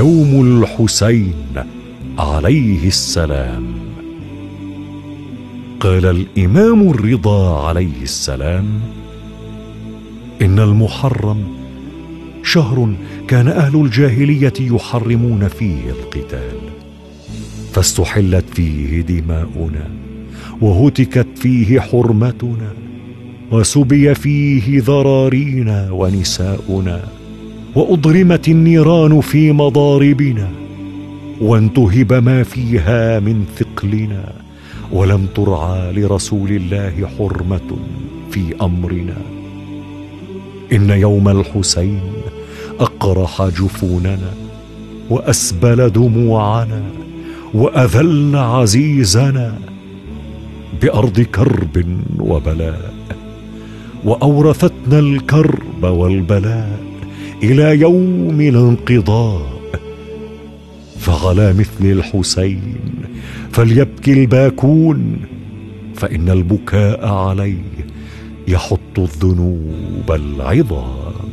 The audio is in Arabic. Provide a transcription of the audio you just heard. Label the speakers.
Speaker 1: الحسين عليه السلام. قال الإمام الرضا عليه السلام إن المحرم شهر كان أهل الجاهلية يحرمون فيه القتال فاستحلت فيه دماؤنا وهتكت فيه حرمتنا وسبي فيه ذرارينا ونساؤنا. وأضرمت النيران في مضاربنا وانتهب ما فيها من ثقلنا ولم ترعى لرسول الله حرمة في أمرنا. إن يوم الحسين أقرح جفوننا وأسبل دموعنا واذلن عزيزنا بأرض كرب وبلاء وأورثتنا الكرب والبلاء. إلى يوم الانقضاء فعلى مثل الحسين فليبكي الباكون فإن البكاء عليه يحط الذنوب العظام.